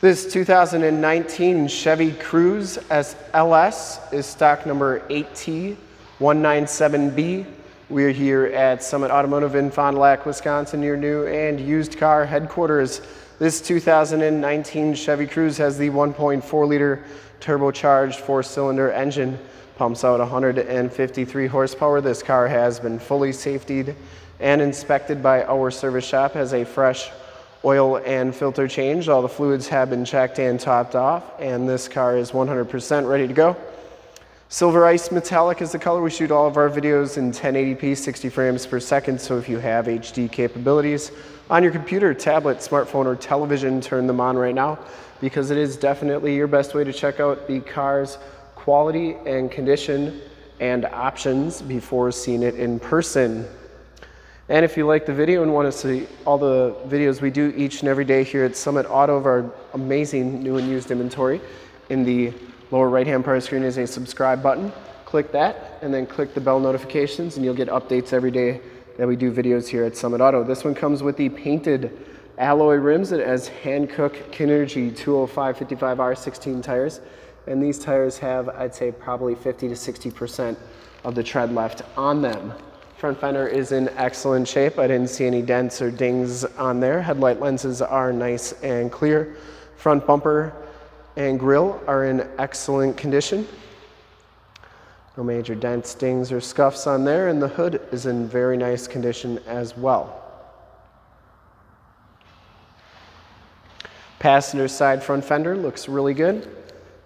This 2019 Chevy Cruze LS is stock number 8T197B. We're here at Summit Automotive in Fond du Lac, Wisconsin, your new and used car headquarters. This 2019 Chevy Cruze has the 1.4 liter turbocharged four cylinder engine, pumps out 153 horsepower. This car has been fully safetied and inspected by our service shop, has a fresh oil and filter change. All the fluids have been checked and topped off, and this car is 100% ready to go. Silver Ice Metallic is the color. We shoot all of our videos in 1080p, 60 frames per second, so if you have HD capabilities on your computer, tablet, smartphone, or television, turn them on right now because it is definitely your best way to check out the car's quality and condition and options before seeing it in person. And if you like the video and want to see all the videos we do each and every day here at Summit Auto of our amazing new and used inventory, in the lower right hand part of the screen is a subscribe button. Click that and then click the bell notifications and you'll get updates every day that we do videos here at Summit Auto. This one comes with the painted alloy rims. It has Hankook Kinergy 205 55R16 tires. And these tires have, I'd say, probably 50 to 60% of the tread left on them. Front fender is in excellent shape. I didn't see any dents or dings on there. Headlight lenses are nice and clear. Front bumper and grille are in excellent condition. No major dents, dings, or scuffs on there, and the hood is in very nice condition as well. Passenger side front fender looks really good,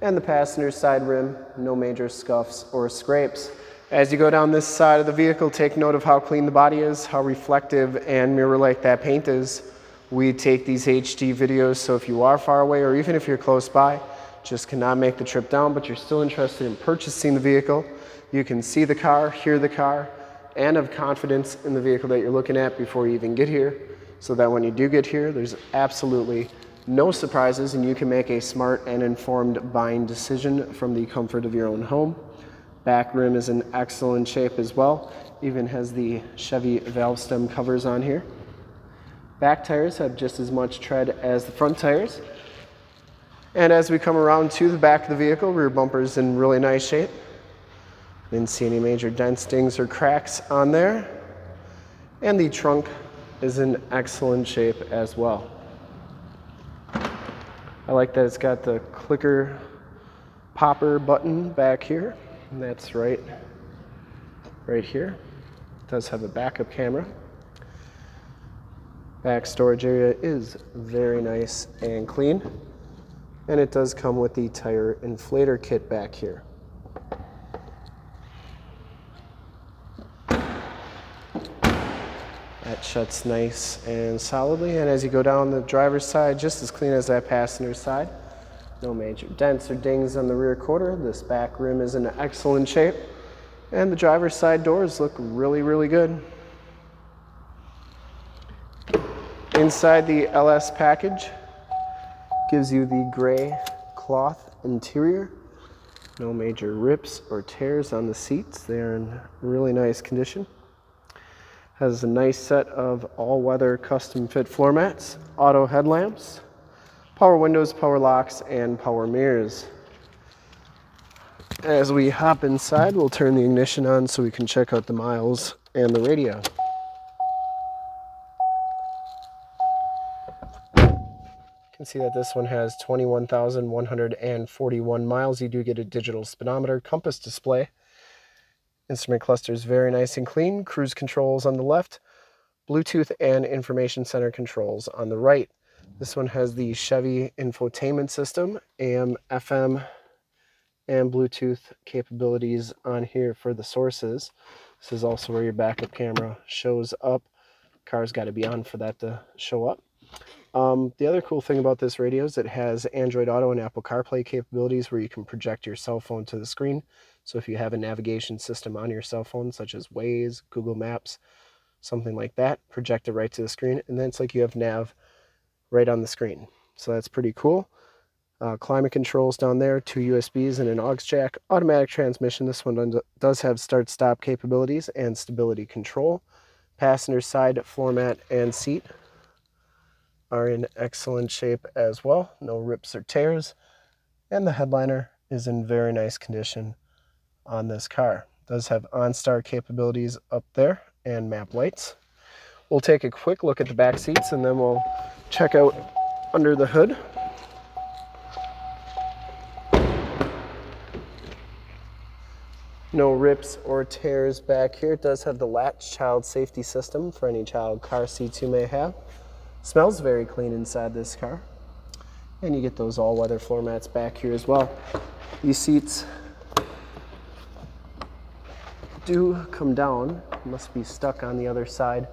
and the passenger side rim, no major scuffs or scrapes. As you go down this side of the vehicle, take note of how clean the body is, how reflective and mirror-like that paint is. We take these HD videos, so if you are far away or even if you're close by, just cannot make the trip down, but you're still interested in purchasing the vehicle, you can see the car, hear the car, and have confidence in the vehicle that you're looking at before you even get here, so that when you do get here, there's absolutely no surprises and you can make a smart and informed buying decision from the comfort of your own home. Back rim is in excellent shape as well. Even has the Chevy valve stem covers on here. Back tires have just as much tread as the front tires. And as we come around to the back of the vehicle, rear bumper is in really nice shape. Didn't see any major dents, dings, or cracks on there. And the trunk is in excellent shape as well. I like that it's got the clicker popper button back here. That's right, right here. It does have a backup camera. Back storage area is very nice and clean. And it does come with the tire inflator kit back here. That shuts nice and solidly. And as you go down the driver's side, just as clean as that passenger side. No major dents or dings on the rear quarter. This back rim is in excellent shape. And the driver's side doors look really, really good. Inside the LS package gives you the gray cloth interior. No major rips or tears on the seats. They are in really nice condition. Has a nice set of all-weather custom fit floor mats, auto headlamps, power windows, power locks, and power mirrors. As we hop inside, we'll turn the ignition on so we can check out the miles and the radio. You can see that this one has 21,141 miles. You do get a digital speedometer, compass display. Instrument cluster is very nice and clean. Cruise controls on the left, Bluetooth and information center controls on the right. This one has the Chevy infotainment system, AM, FM, and Bluetooth capabilities on here for the sources. This is also where your backup camera shows up. Car's got to be on for that to show up. Um, the other cool thing about this radio is it has Android Auto and Apple CarPlay capabilities where you can project your cell phone to the screen. So if you have a navigation system on your cell phone, such as Waze, Google Maps, something like that, project it right to the screen. And then it's like you have nav right on the screen. So that's pretty cool. Uh, climate controls down there, two USBs and an aux jack. Automatic transmission. This one does have start-stop capabilities and stability control. Passenger side floor mat and seat are in excellent shape as well. No rips or tears. And the headliner is in very nice condition on this car. Does have OnStar capabilities up there and map lights. We'll take a quick look at the back seats and then we'll check out under the hood. No rips or tears back here. It does have the latch child safety system for any child car seats you may have. Smells very clean inside this car. And you get those all-weather floor mats back here as well. These seats do come down. Must be stuck on the other side.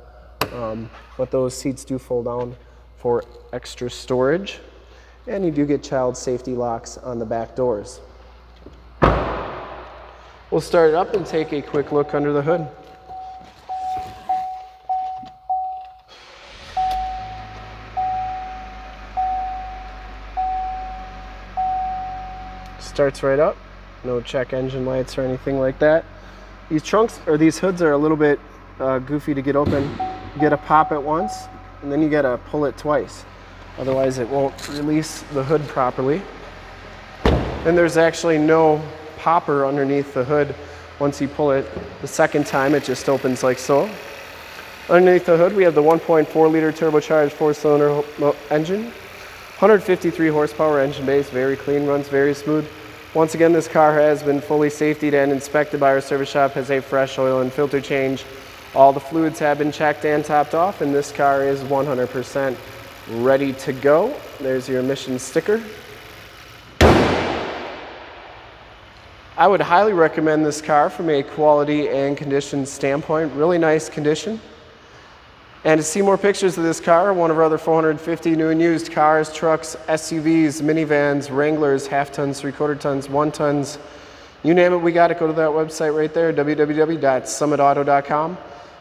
Um, but those seats do fold down for extra storage. And you do get child safety locks on the back doors. We'll start it up and take a quick look under the hood. Starts right up, no check engine lights or anything like that. These trunks or these hoods are a little bit uh, goofy to get open. You get a pop at once and then you gotta pull it twice. Otherwise it won't release the hood properly. And there's actually no popper underneath the hood. Once you pull it the second time, it just opens like so. Underneath the hood, we have the 1.4 liter turbocharged four cylinder engine. 153 horsepower engine base, very clean, runs very smooth. Once again, this car has been fully safetied and inspected by our service shop, has a fresh oil and filter change. All the fluids have been checked and topped off, and this car is 100% ready to go. There's your emission sticker. I would highly recommend this car from a quality and condition standpoint. Really nice condition. And to see more pictures of this car, one of our other 450 new and used cars, trucks, SUVs, minivans, Wranglers, half tons, three quarter tons, one tons, you name it, we got it. Go to that website right there, www.summitauto.com.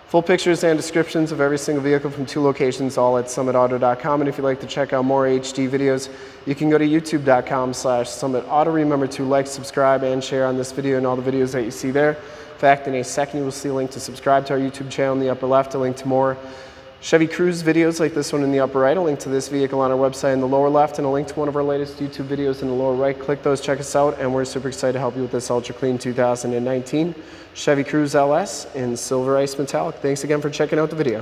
Full pictures and descriptions of every single vehicle from two locations, all at summitauto.com. And if you'd like to check out more HD videos, you can go to youtube.com slash summitauto. Remember to like, subscribe, and share on this video and all the videos that you see there. In fact, in a second, you will see a link to subscribe to our YouTube channel in the upper left, a link to more Chevy Cruze videos like this one in the upper right, a link to this vehicle on our website in the lower left, and a link to one of our latest YouTube videos in the lower right. Click those, check us out, and we're super excited to help you with this Ultra Clean 2019 Chevy Cruze LS in Silver Ice Metallic. Thanks again for checking out the video.